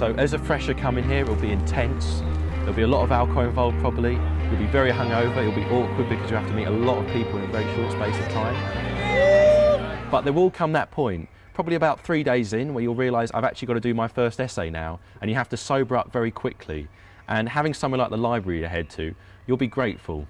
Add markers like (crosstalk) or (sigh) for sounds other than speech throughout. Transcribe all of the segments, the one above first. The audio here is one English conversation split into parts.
So as a fresher coming here, it'll be intense. There'll be a lot of alcohol involved probably. You'll be very hungover, it'll be awkward because you have to meet a lot of people in a very short space of time. But there will come that point, probably about three days in, where you'll realise I've actually got to do my first essay now, and you have to sober up very quickly. And having somewhere like the library to head to, you'll be grateful.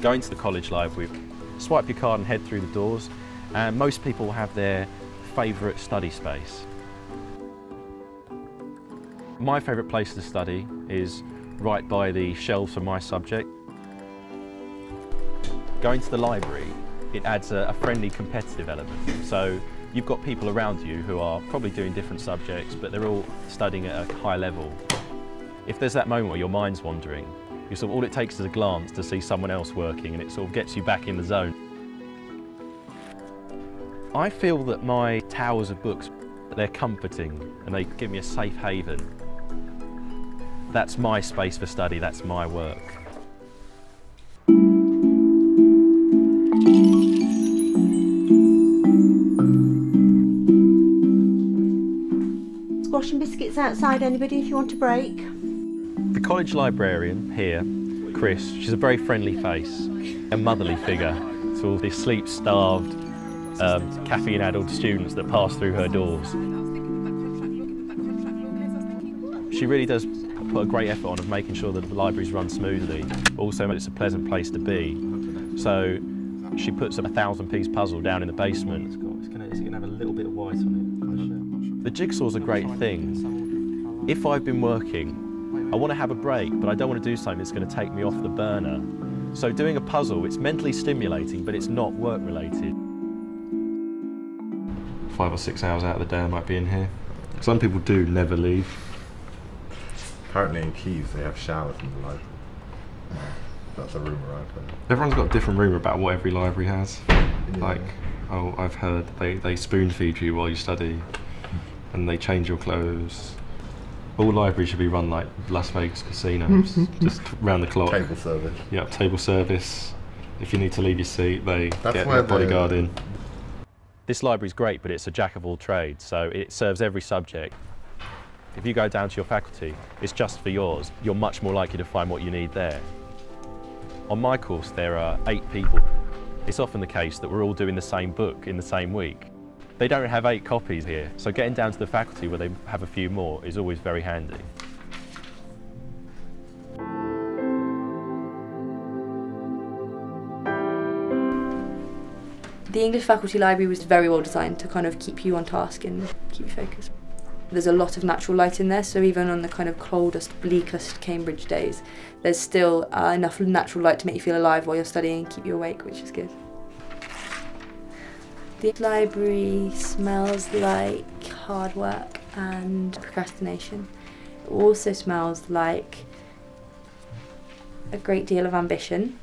Going to the college library, swipe your card and head through the doors, and most people have their favourite study space. My favourite place to study is right by the shelves for my subject. Going to the library, it adds a, a friendly competitive element. So you've got people around you who are probably doing different subjects, but they're all studying at a high level. If there's that moment where your mind's wandering, you sort of, all it takes is a glance to see someone else working and it sort of gets you back in the zone. I feel that my towers of books, they're comforting and they give me a safe haven. That's my space for study, that's my work. Squash and biscuits outside, anybody if you want a break? The college librarian here, Chris, she's a very friendly face, a motherly figure to all the sleep-starved, um, caffeine-addled students that pass through her doors. She really does put a great effort on of making sure that the libraries run smoothly, also it's a pleasant place to be. So she puts a thousand piece puzzle down in the basement. It's gonna, it's gonna have a little bit of white on it. The jigsaw's a great thing. If I've been working, I want to have a break, but I don't want to do something that's going to take me off the burner. So doing a puzzle, it's mentally stimulating, but it's not work related. Five or six hours out of the day I might be in here. Some people do never leave. Apparently in Caius they have showers in the library. That's a rumour I've heard. Everyone's got a different rumour about what every library has. Like, oh, I've heard they, they spoon feed you while you study and they change your clothes. All libraries should be run like Las Vegas casinos, (laughs) just round the clock. Table service. Yep, table service. If you need to leave your seat, they That's get where a bodyguard the- in. This library is great, but it's a jack of all trades, so it serves every subject. If you go down to your faculty, it's just for yours. You're much more likely to find what you need there. On my course, there are eight people. It's often the case that we're all doing the same book in the same week. They don't have eight copies here, so getting down to the faculty where they have a few more is always very handy. The English faculty library was very well designed to kind of keep you on task and keep you focused. There's a lot of natural light in there, so even on the kind of coldest, bleakest Cambridge days, there's still uh, enough natural light to make you feel alive while you're studying and keep you awake, which is good. The library smells like hard work and procrastination. It also smells like a great deal of ambition.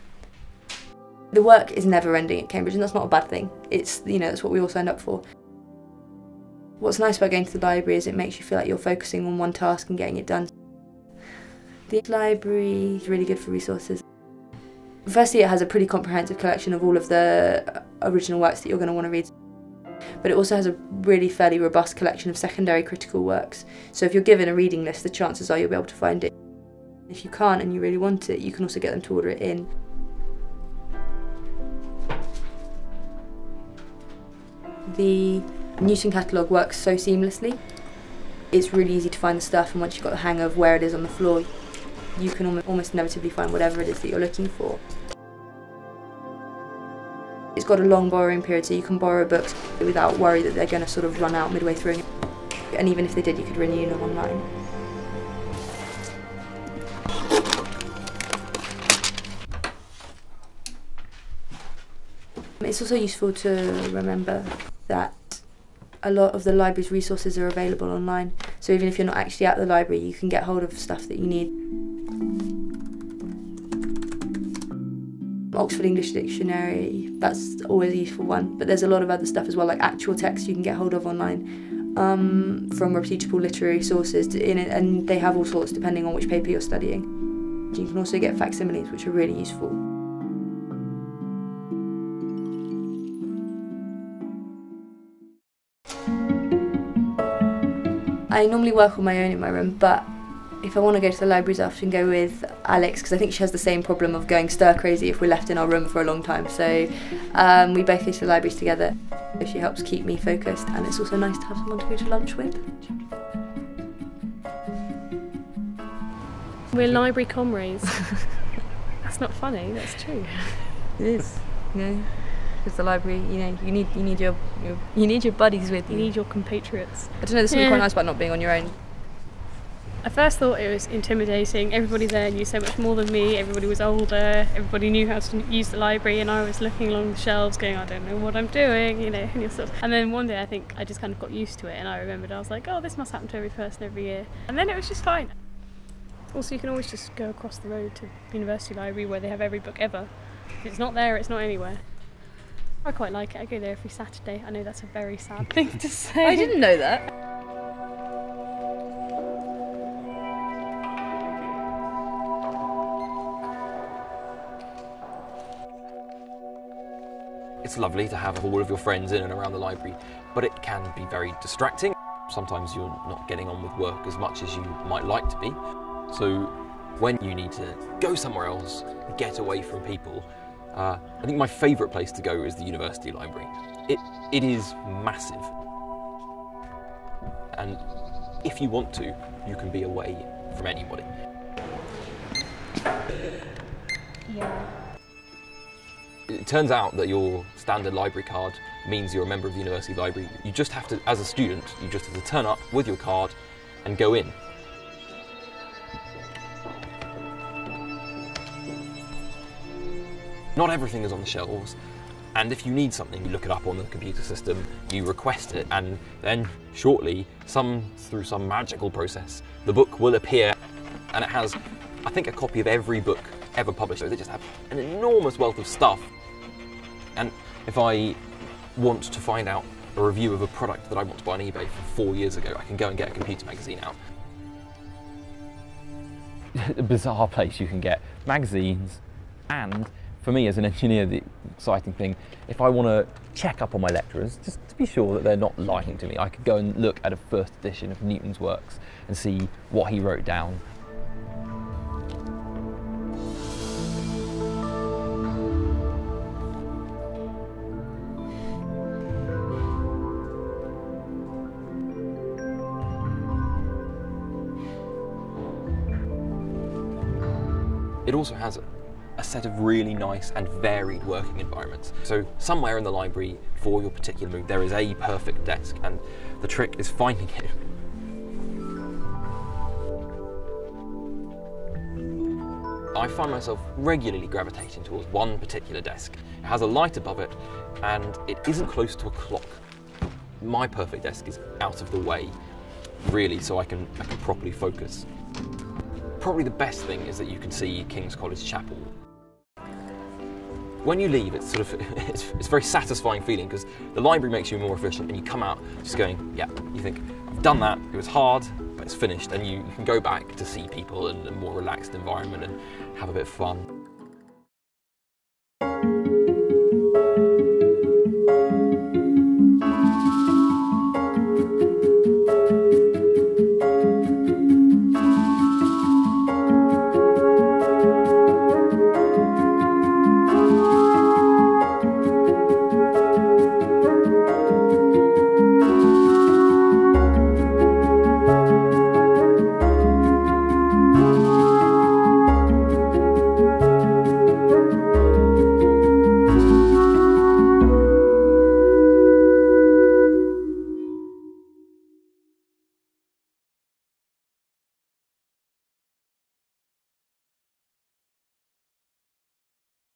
The work is never ending at Cambridge, and that's not a bad thing. It's, you know, that's what we all signed up for. What's nice about going to the library is it makes you feel like you're focusing on one task and getting it done. The library is really good for resources. Firstly, it has a pretty comprehensive collection of all of the original works that you're going to want to read. But it also has a really fairly robust collection of secondary critical works. So if you're given a reading list, the chances are you'll be able to find it. If you can't and you really want it, you can also get them to order it in. The Newton catalogue works so seamlessly. It's really easy to find the stuff, and once you've got the hang of where it is on the floor, you can almost inevitably find whatever it is that you're looking for. It's got a long borrowing period, so you can borrow books without worry that they're going to sort of run out midway through. And even if they did, you could renew them online. It's also useful to remember that a lot of the library's resources are available online. So even if you're not actually at the library, you can get hold of stuff that you need. Oxford English Dictionary, that's always a useful one. But there's a lot of other stuff as well, like actual text you can get hold of online um, from reputable literary sources, in it, and they have all sorts depending on which paper you're studying. You can also get facsimiles, which are really useful. I normally work on my own in my room, but if I want to go to the libraries, I often go with Alex because I think she has the same problem of going stir crazy if we're left in our room for a long time. So um, we both go to the libraries together. She helps keep me focused, and it's also nice to have someone to go to lunch with. We're library comrades. (laughs) that's not funny, that's true. It is, you know, because the library, you know, you need you need your, your you need your buddies with You you. need your compatriots. I don't know. There's something Yeah. quite nice about not being on your own. I first thought it was intimidating. Everybody there knew so much more than me. Everybody was older. Everybody knew how to use the library, and I was looking along the shelves, going, "I don't know what I'm doing," you know. (laughs) And, sort of, and then one day, I think I just kind of got used to it, and I remembered I was like, "Oh, this must happen to every person every year," and then it was just fine. Also, you can always just go across the road to the university library where they have every book ever. If it's not there, it's not anywhere. I quite like it. I go there every Saturday. I know that's a very sad thing to (laughs) say. I didn't know that. It's lovely to have all of your friends in and around the library, but it can be very distracting. Sometimes you're not getting on with work as much as you might like to be. So when you need to go somewhere else, get away from people, uh, I think my favourite place to go is the university library. It, it is massive. And if you want to, you can be away from anybody. Yeah. It turns out that your standard library card means you're a member of the university library. You just have to, as a student, you just have to turn up with your card and go in. Not everything is on the shelves, and if you need something, you look it up on the computer system, you request it, and then shortly, some through some magical process, the book will appear, and it has, I think, a copy of every book ever published. So they just have an enormous wealth of stuff. And if I want to find out a review of a product that I want to buy on eBay from four years ago, I can go and get a computer magazine out. a (laughs) bizarre place you can get magazines and for me as an engineer the exciting thing if i want to check up on my lecturers just to be sure that they're not lying to me i could go and look at a first edition of newton's works and see what he wrote down. It also has a set of really nice and varied working environments. So somewhere in the library for your particular mood there is a perfect desk and the trick is finding it. I find myself regularly gravitating towards one particular desk. It has a light above it and it isn't close to a clock. My perfect desk is out of the way, really, so I can, I can properly focus. Probably the best thing is that you can see King's College Chapel. When you leave, it's sort of (laughs) it's, it's a very satisfying feeling because the library makes you more efficient, and you come out just going, yeah. You think I've done that. It was hard, but it's finished, and you, you can go back to see people in a more relaxed environment and have a bit of fun.